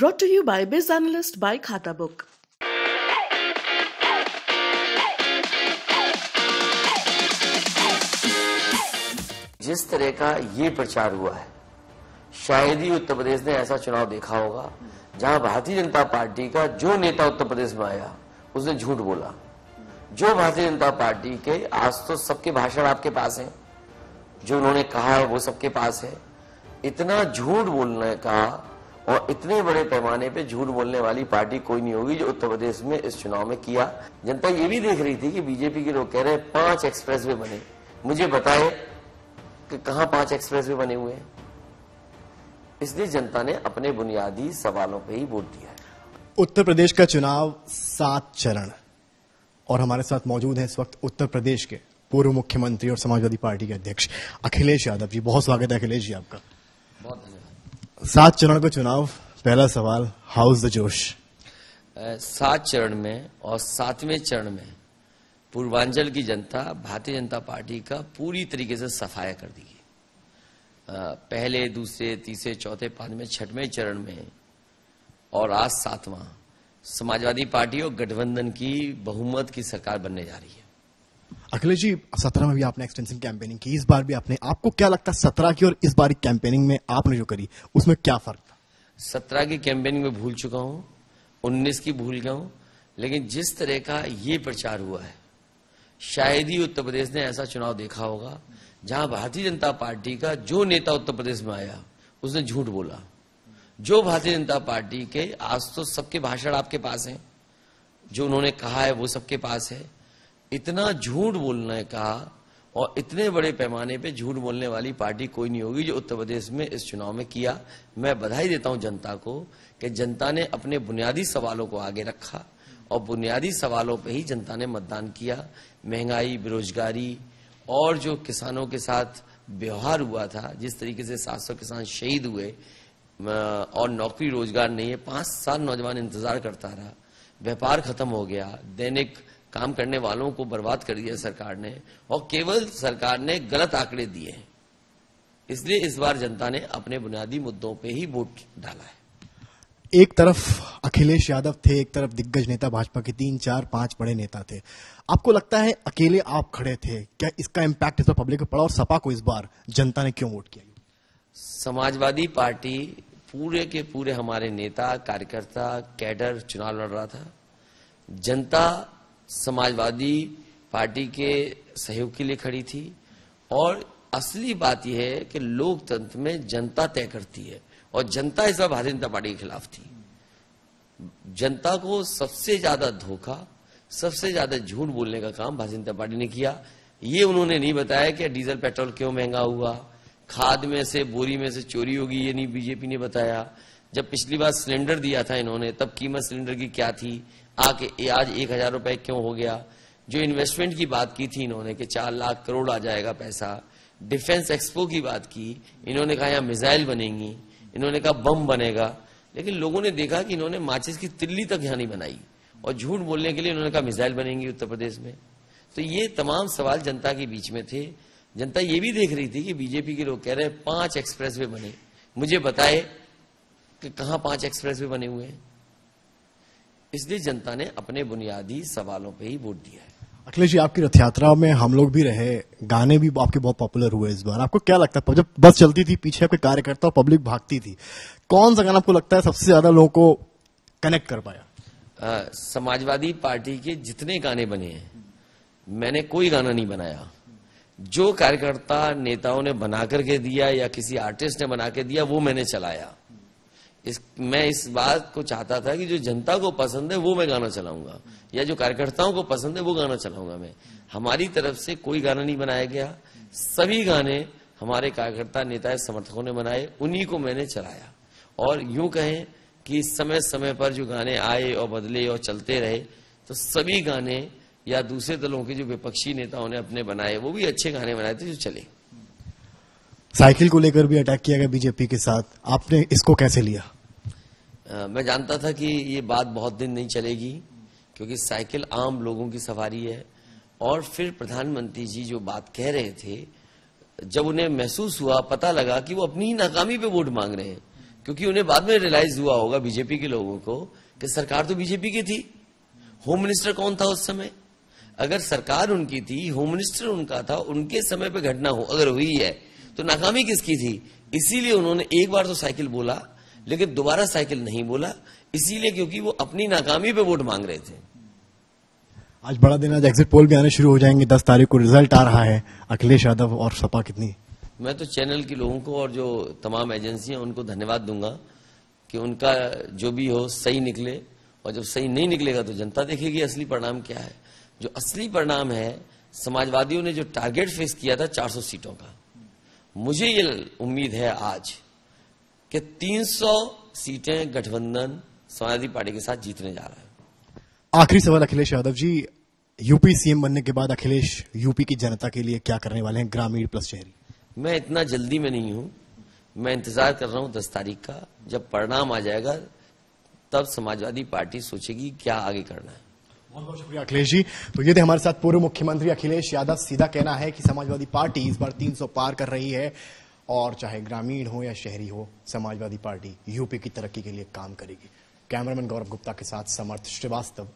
Brought to you by Biz Analyst by Khata Book. जिस तरह का ये प्रचार हुआ है, शायद ही उत्तर प्रदेश ने ऐसा चुनाव देखा होगा, जहाँ भारतीय जनता पार्टी का जो नेता उत्तर प्रदेश में आया, उसने झूठ बोला जो भारतीय जनता पार्टी के, आज तो सबके भाषण आपके पास हैं, जो उन्होंने कहा है वो सबके पास है इतना झूठ बोलने का और इतने बड़े पैमाने पे झूठ बोलने वाली पार्टी कोई नहीं होगी जो उत्तर प्रदेश में इस चुनाव में किया। जनता ये भी देख रही थी कि बीजेपी के लोग कह रहे हैं, पाँच एक्सप्रेस वे बने। मुझे बताए कि कहाँ पाँच एक्सप्रेस वे बने हुए हैं? इसलिए जनता ने अपने बुनियादी सवालों पर ही वोट दिया उत्तर प्रदेश का चुनाव सात चरण और हमारे साथ मौजूद है इस वक्त उत्तर प्रदेश के पूर्व मुख्यमंत्री और समाजवादी पार्टी के अध्यक्ष अखिलेश यादव जी। बहुत स्वागत है अखिलेश जी आपका। सात चरण का चुनाव, पहला सवाल हाउस द जोश? सात चरण में और सातवें चरण में पूर्वांचल की जनता, भारतीय जनता पार्टी का पूरी तरीके से सफाया कर दी पहले, दूसरे, तीसरे, चौथे, पाँचवें, छठवें चरण में और आज सातवां समाजवादी पार्टी और गठबंधन की बहुमत की सरकार बनने जा रही है। अखिलेश जी, सत्रह में भी आपने एक्सटेंसिव कैंपेनिंग की, इस बार भी आपने, आपको क्या लगता है सत्रह की और इस बार की कैंपेनिंग में आपने जो करी, उसमें क्या फ़र्क था? सत्रह की कैंपेनिंग में भूल चुका हूँ, उन्नीस की भूल गया हूँ, लेकिन जिस तरह का ये प्रचार हुआ है, शायद ही उत्तर प्रदेश ने ऐसा चुनाव देखा होगा, जहाँ भारतीय जनता पार्टी का जो नेता उत्तर प्रदेश में आया, उसने झूठ बोला। जो भारतीय जनता पार्टी के, आज तो सबके भाषण आपके पास हैं, जो उन्होंने कहा है वो सबके पास है इतना झूठ बोलने का और इतने बड़े पैमाने पे झूठ बोलने वाली पार्टी कोई नहीं होगी जो उत्तर प्रदेश में इस चुनाव में किया। मैं बधाई देता हूँ जनता को कि जनता ने अपने बुनियादी सवालों को आगे रखा, और बुनियादी सवालों पे ही जनता ने मतदान किया। महँगाई, बेरोजगारी, और जो किसानों के साथ व्यवहार हुआ था, जिस तरीके से 700 किसान शहीद हुए और नौकरी रोज़गार नहीं है, पाँच साल नौजवान इंतज़ार करता रहा। व्यापार खत्म हो गया, दैनिक काम करने वालों को बर्बाद कर दिया सरकार ने और केवल सरकार ने गलत आंकड़े दिए हैं। इसलिए इस बार जनता ने अपने बुनियादी मुद्दों पे ही वोट डाला है। एक तरफ़ अखिलेश यादव थे एक तरफ़ दिग्गज नेता भाजपा के तीन चार पाँच बड़े नेता थे। आपको लगता है अकेले आप खड़े थे? क्या इसका इम्पैक्ट इस पर पब्लिक पर पड़ा और सपा को इस बार जनता ने क्यों वोट किया? समाजवादी पार्टी पूरे के पूरे हमारे नेता कार्यकर्ता कैडर चुनाव लड़ रहा था। जनता समाजवादी पार्टी के सहयोग के लिए खड़ी थी। और असली बात यह है कि लोकतंत्र में जनता तय करती है और जनता इस बार भारतीय जनता पार्टी के खिलाफ थी। जनता को सबसे ज़्यादा धोखा, सबसे ज़्यादा झूठ बोलने का काम भारतीय जनता पार्टी ने किया। ये उन्होंने नहीं बताया कि डीजल, पेट्रोल क्यों महँगा हुआ। खाद में से, बोरी में से चोरी होगी, ये नहीं, बीजेपी ने बताया। जब पिछली बार सिलेंडर दिया था इन्होंने, तब कीमत सिलेंडर की क्या थी? आके आज एक हज़ार रुपए क्यों हो गया? जो इन्वेस्टमेंट की बात की थी इन्होंने कि चार लाख करोड़ आ जाएगा पैसा। डिफेंस एक्सपो की बात की, इन्होंने कहा यहाँ मिसाइल बनेंगी, इन्होंने कहा बम बनेगा। लेकिन लोगों ने देखा कि इन्होंने माचिस की तिल्ली तक यहाँ नहीं बनाई। और झूठ बोलने के लिए इन्होंने कहा मिसाइल बनेंगी उत्तर प्रदेश में। तो ये तमाम सवाल जनता के बीच में थे। जनता ये भी देख रही थी कि बीजेपी के लोग कह रहे हैं, पाँच एक्सप्रेस वे बने। मुझे बताए कि कहा पाँच एक्सप्रेस वे बने हुए हैं? इसलिए जनता ने अपने बुनियादी सवालों पे ही वोट दिया है। अखिलेश जी आपकी रथ यात्रा में हम लोग भी रहे गाने भी आपके बहुत पॉपुलर हुए इस बार। आपको क्या लगता है? जब बस चलती थी पीछे आपके कार्यकर्ता और पब्लिक भागती थी कौन सा गाना आपको लगता है सबसे ज़्यादा लोगों को कनेक्ट कर पाया? समाजवादी पार्टी के जितने गाने बने हैं मैंने कोई गाना नहीं बनाया। जो कार्यकर्ता नेताओं ने बना करके दिया या किसी आर्टिस्ट ने बना के दिया वो मैंने चलाया। इस, मैं इस बात को चाहता था कि जो जनता को पसंद है वो मैं गाना चलाऊँगा। या जो कार्यकर्ताओं को पसंद है वो गाना चलाऊँगा मैं। हमारी तरफ़ से कोई गाना नहीं बनाया गया। सभी गाने हमारे कार्यकर्ता, नेता समर्थकों ने बनाए, उन्हीं को मैंने चलाया। और यूँ कहें कि समय समय पर जो गाने आए और बदले और चलते रहे तो सभी गाने या दूसरे दलों के जो विपक्षी नेताओं ने अपने बनाए, वो भी अच्छे गाने बनाए थे जो चले। साइकिल को लेकर भी अटैक किया गया बीजेपी के साथ। आपने इसको कैसे लिया? मैं जानता था कि ये बात बहुत दिन नहीं चलेगी, क्योंकि साइकिल आम लोगों की सवारी है। और फिर प्रधानमंत्री जी जो बात कह रहे थे, जब उन्हें महसूस हुआ, पता लगा कि वो अपनी ही नाकामी पे वोट मांग रहे हैं, क्योंकि उन्हें बाद में रियलाइज़ हुआ होगा बीजेपी के लोगों को कि सरकार तो बीजेपी की थी। होम मिनिस्टर कौन था उस समय? अगर सरकार उनकी थी होम मिनिस्टर उनका था, उनके समय पे घटना हो, अगर हुई है तो नाकामी किसकी थी? इसीलिए उन्होंने एक बार तो साइकिल बोला लेकिन दोबारा साइकिल नहीं बोला इसीलिए क्योंकि वो अपनी नाकामी पे वोट मांग रहे थे। आज बड़ा दिन आज एग्जिट पोल भी आने शुरू हो जाएँगे दस तारीख को रिज़ल्ट आ रहा है। अखिलेश यादव और सपा कितनी? मैं तो चैनल के लोगों को और जो तमाम एजेंसियाँ उनको धन्यवाद दूँगा कि उनका जो भी हो सही निकले। और जब सही नहीं निकलेगा तो जनता देखेगी असली परिणाम क्या है। जो असली परिणाम है समाजवादियों ने जो टारगेट फेस किया था 400 सीटों का। मुझे ये उम्मीद है आज। कि 300 सीटें गठबंधन समाजवादी पार्टी के साथ जीतने जा रहा है। आखिरी सवाल अखिलेश यादव जी यूपी सीएम बनने के बाद अखिलेश यूपी की जनता के लिए क्या करने वाले हैं ग्रामीण प्लस शहरी? मैं इतना जल्दी में नहीं हूँ। मैं इंतज़ार कर रहा हूँ दस तारीख का। जब परिणाम आ जाएगा तब समाजवादी पार्टी सोचेगी क्या आगे करना है। बहुत बहुत शुक्रिया अखिलेश जी। तो ये थे हमारे साथ पूर्व मुख्यमंत्री अखिलेश यादव। सीधा कहना है कि समाजवादी पार्टी इस बार 300 पार कर रही है। और चाहे ग्रामीण हो या शहरी हो, समाजवादी पार्टी यूपी की तरक्की के लिए काम करेगी। कैमरामैन गौरव गुप्ता के साथ समर्थ श्रीवास्तव।